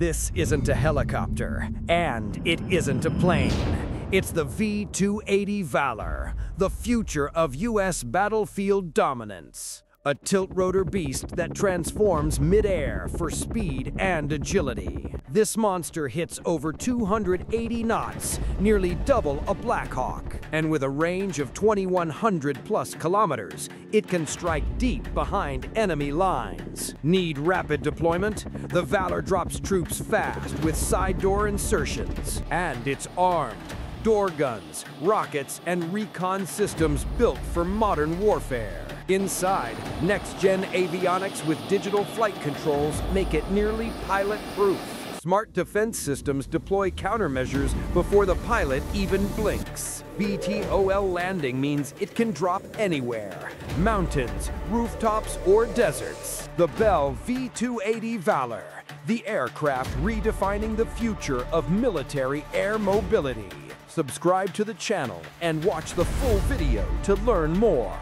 This isn't a helicopter, and it isn't a plane. It's the V 280 Valor, the future of U.S. battlefield dominance. A tilt rotor beast that transforms midair for speed and agility. This monster hits over 280 knots, nearly double a Black Hawk. And with a range of 2,100 plus kilometers, it can strike deep behind enemy lines. Need rapid deployment? The Valor drops troops fast with side door insertions. And it's armed door guns, rockets, and recon systems built for modern warfare. Inside, next-gen avionics with digital flight controls make it nearly pilot-proof. Smart defense systems deploy countermeasures before the pilot even blinks. VTOL landing means it can drop anywhere. Mountains, rooftops, or deserts. The Bell V-280 Valor. The aircraft redefining the future of military air mobility. Subscribe to the channel and watch the full video to learn more.